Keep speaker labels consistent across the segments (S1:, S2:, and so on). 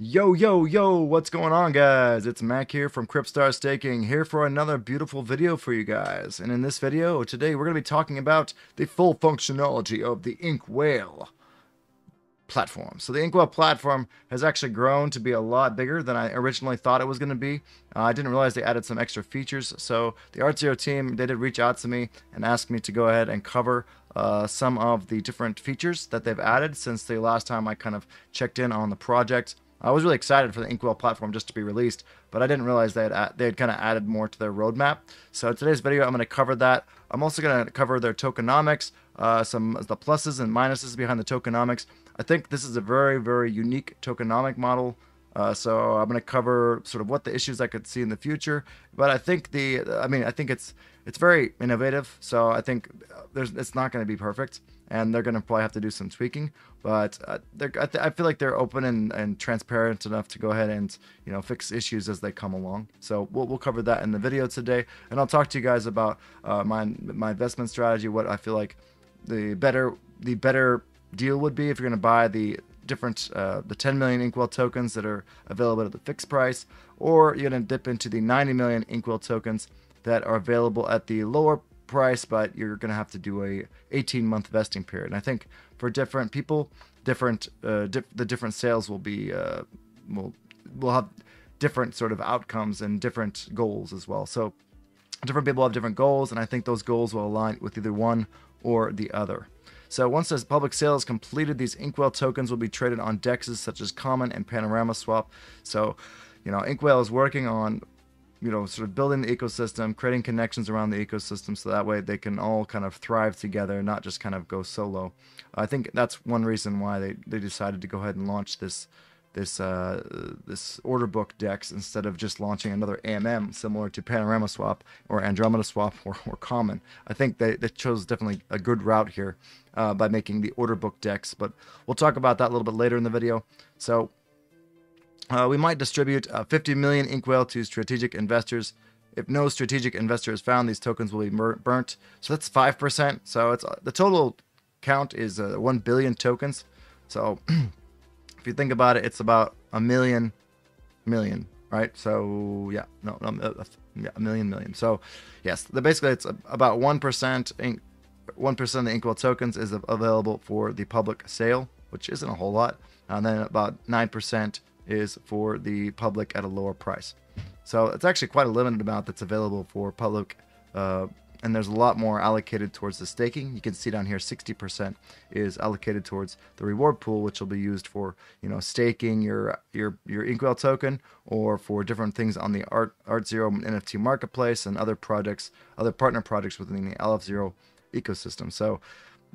S1: Yo, yo, yo, what's going on, guys? It's Mack here from Kryptstar Staking, here for another beautiful video for you guys. And in this video, today, we're going to be talking about the full functionality of the Inkwhale platform. So the Inkwhale platform has actually grown to be a lot bigger than I originally thought it was going to be. Uh, I didn't realize they added some extra features. So the ArtZero team, they did reach out to me and ask me to go ahead and cover uh, some of the different features that they've added since the last time I kind of checked in on the project. I was really excited for the Inkwhale platform just to be released, but I didn't realize they had they had kind of added more to their roadmap. So today's video, I'm going to cover that. I'm also going to cover their tokenomics, uh, some the pluses and minuses behind the tokenomics. I think this is a very very unique tokenomic model. Uh, so I'm going to cover sort of what the issues I could see in the future. But I think the, I mean, I think it's it's very innovative. So I think there's it's not going to be perfect and they're going to probably have to do some tweaking. But uh, I, th- I, feel like they're open and, and transparent enough to go ahead and you know fix issues as they come along. So we'll, we'll cover that in the video today, and I'll talk to you guys about uh, my my investment strategy, what I feel like the better the better deal would be if you're going to buy the different uh, the 10 million Inkwhale tokens that are available at the fixed price, or you're going to dip into the 90 million Inkwhale tokens that are available at the lower price, but you're going to have to do a 18 month vesting period. And I think for different people, different uh, the different sales will be uh, will will have different sort of outcomes and different goals as well. So different people have different goals, and I think those goals will align with either one or the other. So once this public sale is completed, these Inkwhale tokens will be traded on dexes such as Common and Panorama Swap. So, you know, Inkwhale is working on you know, sort of building the ecosystem, creating connections around the ecosystem, so that way they can all kind of thrive together, not just kind of go solo. I think that's one reason why they, they decided to go ahead and launch this this uh, this order book dex instead of just launching another AMM similar to Panorama Swap or Andromeda Swap or, or Common. I think they, they chose definitely a good route here uh, by making the order book dex, but we'll talk about that a little bit later in the video. So uh, we might distribute uh, 50 million Inkwhale to strategic investors. If no strategic investor is found, these tokens will be burnt. So that's 5%. So it's uh, the total count is uh, 1 billion tokens. So if you think about it, it's about a million million, right? So yeah, no, no uh, yeah, a million million. So yes, the, basically it's about 1% ink, 1% of the Inkwhale tokens is available for the public sale, which isn't a whole lot. And then about 9% is for the public at a lower price. So it's actually quite a limited amount that's available for public, uh, and there's a lot more allocated towards the staking. You can see down here, 60% is allocated towards the reward pool, which will be used for you know staking your your your Inkwhale token or for different things on the Art ArtZero NFT marketplace and other projects, other partner projects within the Aleph Zero ecosystem. So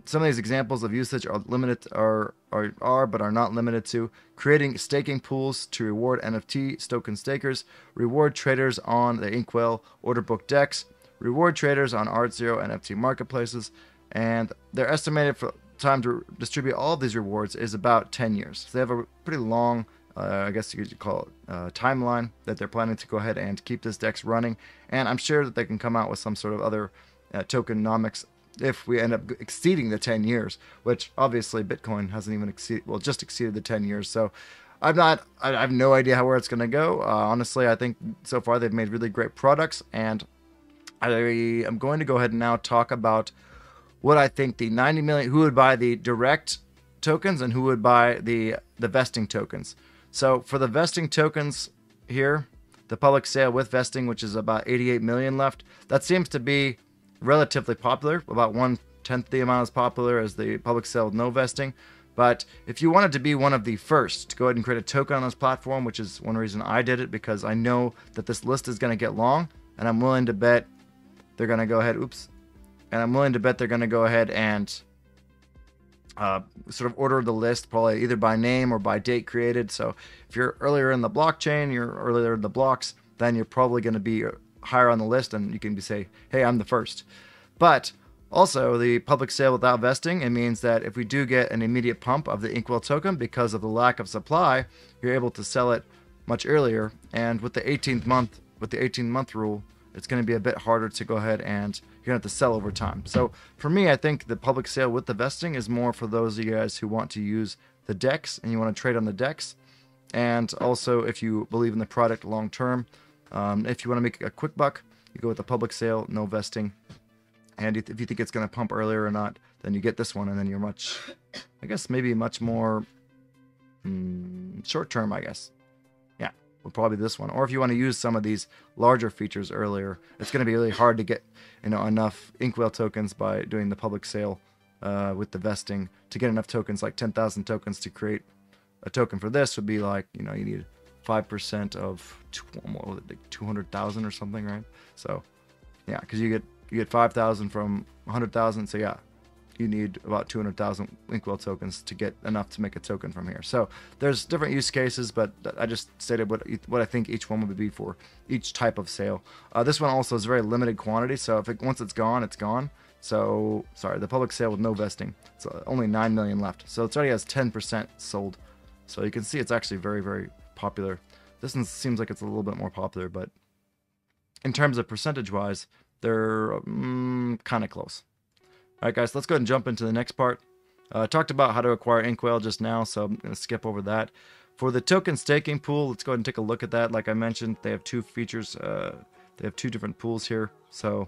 S1: some of these examples of usage are limited are, are are but are not limited to creating staking pools to reward NFT token stakers, reward traders on the Inkwhale order book dex, reward traders on ArtZero NFT marketplaces, and their estimated for time to distribute all of these rewards is about 10 years. So they have a pretty long, uh, I guess you could call it, uh, timeline that they're planning to go ahead and keep this dex running. And I'm sure that they can come out with some sort of other uh, tokenomics if we end up exceeding the 10 years, which obviously Bitcoin hasn't even exceeded, well, just exceeded the 10 years. So I'm not, I have no idea how where it's going to go. Uh, honestly, I think so far they've made really great products, and I am going to go ahead and now talk about what I think the 90 million, who would buy the direct tokens and who would buy the the vesting tokens. So for the vesting tokens here, the public sale with vesting, which is about 88 million left, that seems to be relatively popular, about one tenth the amount as popular as the public sale with no vesting. But if you wanted to be one of the first to go ahead and create a token on this platform, which is one reason I did it, because I know that this list is going to get long, and I'm willing to bet they're going to go ahead, oops, and I'm willing to bet they're going to go ahead and uh, sort of order the list, probably either by name or by date created. So if you're earlier in the blockchain, you're earlier in the blocks, then you're probably going to be higher on the list and you can be say, hey, I'm the first. But also, the public sale without vesting, it means that if we do get an immediate pump of the Inkwhale token because of the lack of supply, you're able to sell it much earlier. And with the 18th month, with the 18 month rule, it's going to be a bit harder to go ahead and you're going to have to sell over time. So for me, I think the public sale with the vesting is more for those of you guys who want to use the decks and you want to trade on the decks. And also, if you believe in the product long term, um, if you want to make a quick buck, you go with the public sale, no vesting. And if you think it's going to pump earlier or not, then you get this one, and then you're much, I guess, maybe much more mm, short term, I guess. Yeah, well, probably this one. Or if you want to use some of these larger features earlier, it's going to be really hard to get you know enough Inkwhale tokens by doing the public sale uh, with the vesting to get enough tokens, like 10,000 tokens to create a token for this would be like, you know, you need 5% of two, what like 200,000 or something, right? So, yeah, because you get you get 5,000 from 100,000. So yeah, you need about 200,000 Inkwhale tokens to get enough to make a token from here. So there's different use cases, but I just stated what what I think each one would be for each type of sale. Uh, this one also is very limited quantity, so if it, once it's gone, it's gone. So sorry, the public sale with no vesting. It's only 9 million left. So it already has 10% sold. So you can see it's actually very, very popular. This one seems like it's a little bit more popular, but in terms of percentage wise, they're mm, kind of close. All right, guys, let's go ahead and jump into the next part. Uh, I talked about how to acquire Inkwhale just now, so I'm going to skip over that. For the token staking pool, let's go ahead and take a look at that. Like I mentioned, they have two features. Uh, they have two different pools here. So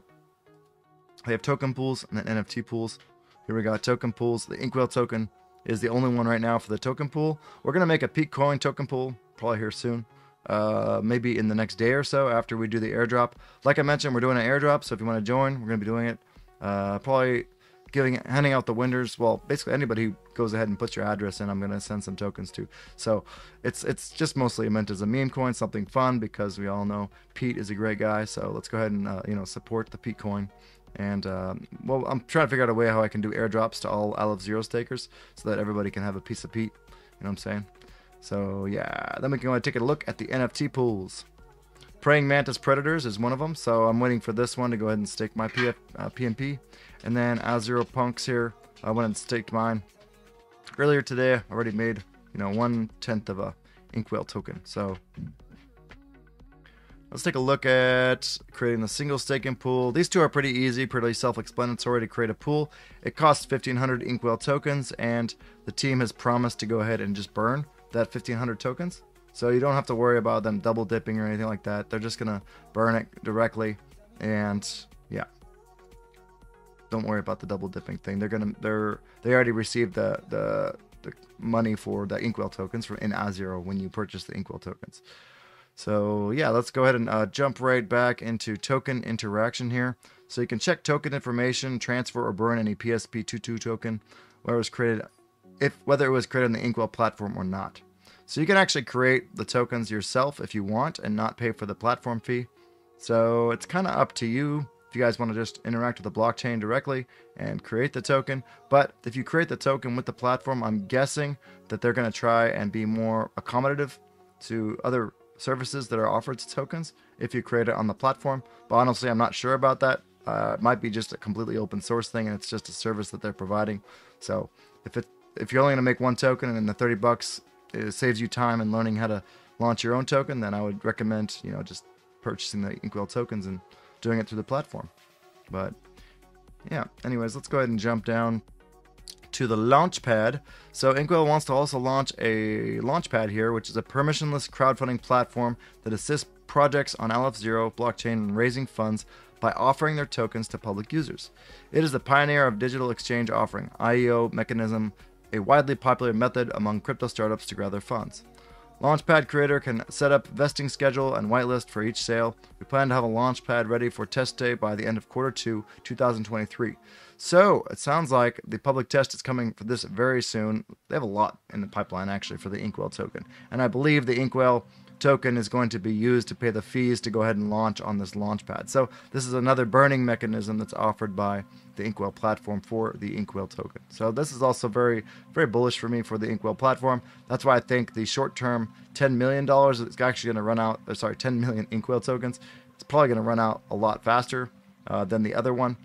S1: they have token pools and then NFT pools. Here we got token pools. The Inkwhale token is the only one right now for the token pool. We're going to make a Petecoin token pool probably here soon. Uh, maybe in the next day or so after we do the airdrop. Like I mentioned, we're doing an airdrop, so if you want to join, we're going to be doing it. Uh, probably giving handing out the winners. Well, basically anybody who goes ahead and puts your address in, I'm going to send some tokens to. So it's it's just mostly meant as a meme coin, something fun because we all know Pete is a great guy. So let's go ahead and uh, you know support the Pete coin. And uh, well, I'm trying to figure out a way how I can do airdrops to all Aleph Zero stakers so that everybody can have a piece of Pete. You know what I'm saying? So yeah, then we can go and take a look at the NFT pools. Praying Mantis Predators is one of them, so I'm waiting for this one to go ahead and stake my PF, uh, PNP. And then Azero Punks here, I went and staked mine. Earlier today, I already made, you know, one tenth of a Inkwhale token. So Let's take a look at creating the single staking pool. These two are pretty easy, pretty self-explanatory to create a pool. It costs 1500 Inkwhale tokens, and the team has promised to go ahead and just burn that 1500 tokens. So you don't have to worry about them double dipping or anything like that. They're just gonna burn it directly, and yeah, don't worry about the double dipping thing. They're gonna they're they already received the the, the money for the Inkwhale tokens from in Azero when you purchase the Inkwhale tokens. So yeah, let's go ahead and uh, jump right back into token interaction here. So you can check token information, transfer or burn any PSP22 token, whether it was created, if whether it was created on the Inkwhale platform or not. So you can actually create the tokens yourself if you want and not pay for the platform fee. So it's kind of up to you if you guys want to just interact with the blockchain directly and create the token. But if you create the token with the platform, I'm guessing that they're going to try and be more accommodative to other services that are offered to tokens if you create it on the platform. But honestly, I'm not sure about that. Uh, it might be just a completely open source thing, and it's just a service that they're providing. So if it if you're only gonna make one token and the 30 bucks saves you time and learning how to launch your own token, then I would recommend you know just purchasing the Inkwhale tokens and doing it through the platform. But yeah, anyways, let's go ahead and jump down to the Launchpad. So Inkwhale wants to also launch a Launchpad here, which is a permissionless crowdfunding platform that assists projects on Aleph Zero blockchain in raising funds by offering their tokens to public users. It is the pioneer of digital exchange offering, IEO mechanism, a widely popular method among crypto startups to gather funds. Launchpad creator can set up vesting schedule and whitelist for each sale. We plan to have a Launchpad ready for test day by the end of quarter 2, 2023. So it sounds like the public test is coming for this very soon. They have a lot in the pipeline actually for the Inkwhale token. And I believe the Inkwhale token is going to be used to pay the fees to go ahead and launch on this launchpad. So this is another burning mechanism that's offered by the Inkwhale platform for the Inkwhale token. So this is also very, very bullish for me for the Inkwhale platform. That's why I think the short-term $10 million is actually going to run out, uh, sorry, 10 million Inkwhale tokens. It's probably going to run out a lot faster uh, than the other one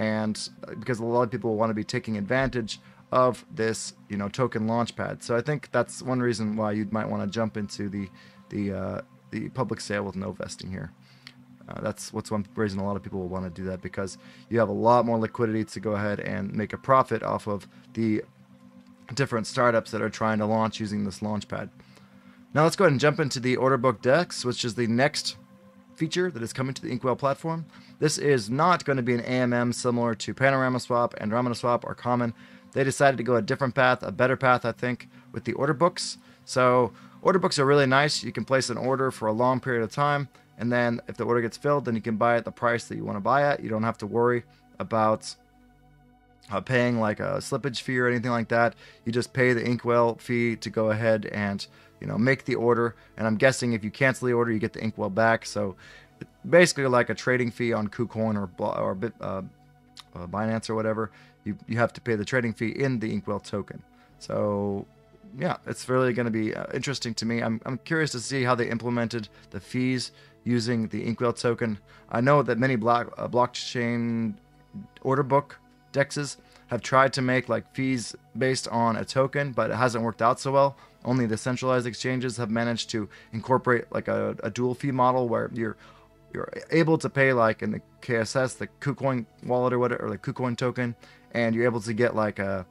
S1: and uh, because a lot of people want to be taking advantage of this, you know, token launchpad. So I think that's one reason why you might want to jump into the the uh, the public sale with no vesting here. Uh, that's what's one reason a lot of people will want to do that because you have a lot more liquidity to go ahead and make a profit off of the different startups that are trying to launch using this launchpad. Now let's go ahead and jump into the order book decks, which is the next feature that is coming to the Inkwhale platform. This is not going to be an AMM similar to Panorama Swap and Ramana Swap or Common. They decided to go a different path, a better path, I think, with the order books. So order books are really nice. You can place an order for a long period of time, and then if the order gets filled, then you can buy at the price that you want to buy at. You don't have to worry about uh, paying like a slippage fee or anything like that. You just pay the Inkwhale fee to go ahead and you know make the order. And I'm guessing if you cancel the order, you get the Inkwhale back. So basically like a trading fee on KuCoin or or uh, uh, Binance or whatever. You you have to pay the trading fee in the Inkwhale token. So yeah, it's really going to be uh, interesting to me. I'm, I'm curious to see how they implemented the fees using the Inkwhale token. I know that many block, uh, blockchain order book dexes have tried to make like fees based on a token, but it hasn't worked out so well. Only the centralized exchanges have managed to incorporate like a, a dual fee model where you're you're able to pay like in the KSS, the KuCoin wallet or whatever, or the KuCoin token, and you're able to get like a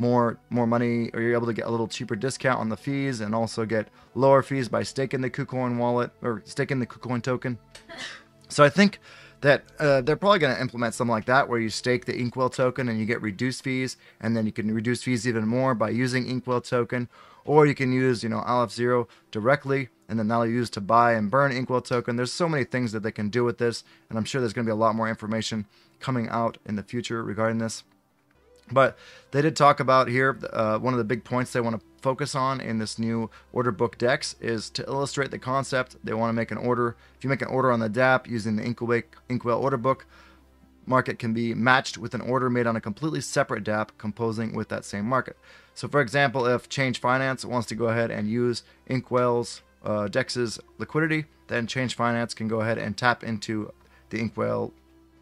S1: more more money, or you're able to get a little cheaper discount on the fees, and also get lower fees by staking the KuCoin wallet or staking the KuCoin token. So I think that uh, they're probably going to implement something like that, where you stake the Inkwhale token and you get reduced fees, and then you can reduce fees even more by using Inkwhale token, or you can use you know Aleph Zero directly and then that'll use to buy and burn Inkwhale token. There's so many things that they can do with this, and I'm sure there's going to be a lot more information coming out in the future regarding this. But they did talk about here uh, one of the big points they want to focus on in this new order book dex is to illustrate the concept. They want to make an order. If you make an order on the DAP using the Inkwhale order book, market can be matched with an order made on a completely separate DAP composing with that same market. So, for example, if Change Finance wants to go ahead and use Inkwhale's uh, DEX's liquidity, then Change Finance can go ahead and tap into the Inkwhale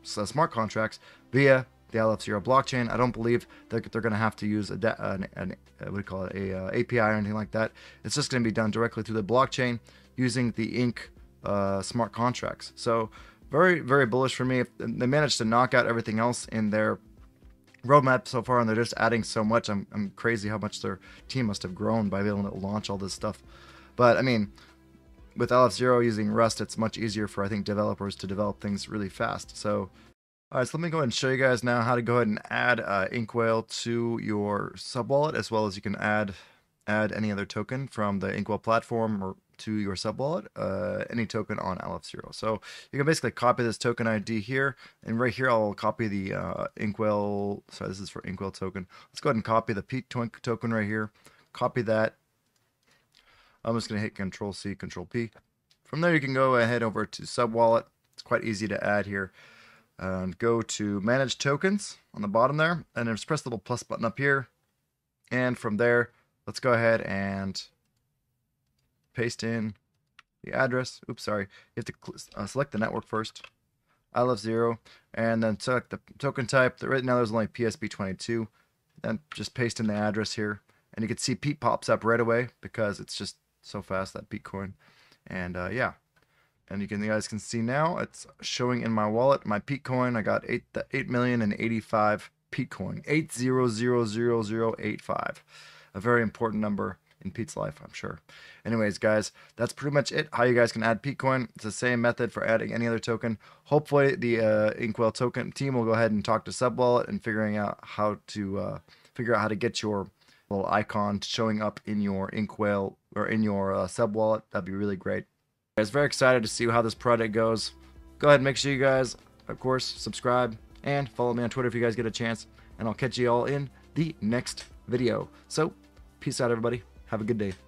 S1: smart contracts via the Aleph Zero blockchain. I don't believe that they're going to have to use a an, an, uh, what do you call it, a uh, API or anything like that. It's just going to be done directly through the blockchain using the Ink uh, smart contracts. So very very bullish for me. If they managed to knock out everything else in their roadmap so far, and they're just adding so much. I'm I'm crazy how much their team must have grown by being able to launch all this stuff. But I mean, with Aleph Zero using Rust, it's much easier for I think developers to develop things really fast. So, all right, so let me go ahead and show you guys now how to go ahead and add uh, Inkwhale to your sub wallet, as well as you can add add any other token from the Inkwhale platform or to your sub wallet, uh, any token on Aleph Zero. So you can basically copy this token ID here, and right here I'll copy the uh, Inkwhale. Sorry, this is for Inkwhale token. Let's go ahead and copy the Pete Twink token right here. Copy that, I'm just going to hit Control C, Control P. From there, you can go ahead over to Subwallet. It's quite easy to add here. And go to Manage Tokens on the bottom there, and just press the little plus button up here. And from there, let's go ahead and paste in the address. Oops, sorry. You have to uh, select the network first. Aleph Zero, and then select the token type. Right now, there's only PSP22 Then just paste in the address here, and you can see Pete pops up right away because it's just so fast that Bitcoin. And uh, yeah, and you can you guys can see now it's showing in my wallet my Petecoin. I got eight eight million and eighty five Petecoin, eight zero zero zero zero eight five, a very important number in Pete's life, I'm sure. Anyways, guys, that's pretty much it. How you guys can add Petecoin. It's the same method for adding any other token. Hopefully, the uh, Inkwhale token team will go ahead and talk to Subwallet and figuring out how to uh, figure out how to get your little icon showing up in your Inkwhale or in your uh, sub wallet. That'd be really great. Was very excited to see how this project goes. Go ahead and make sure you guys, of course, subscribe and follow me on Twitter if you guys get a chance. And I'll catch you all in the next video. So, peace out, everybody. Have a good day.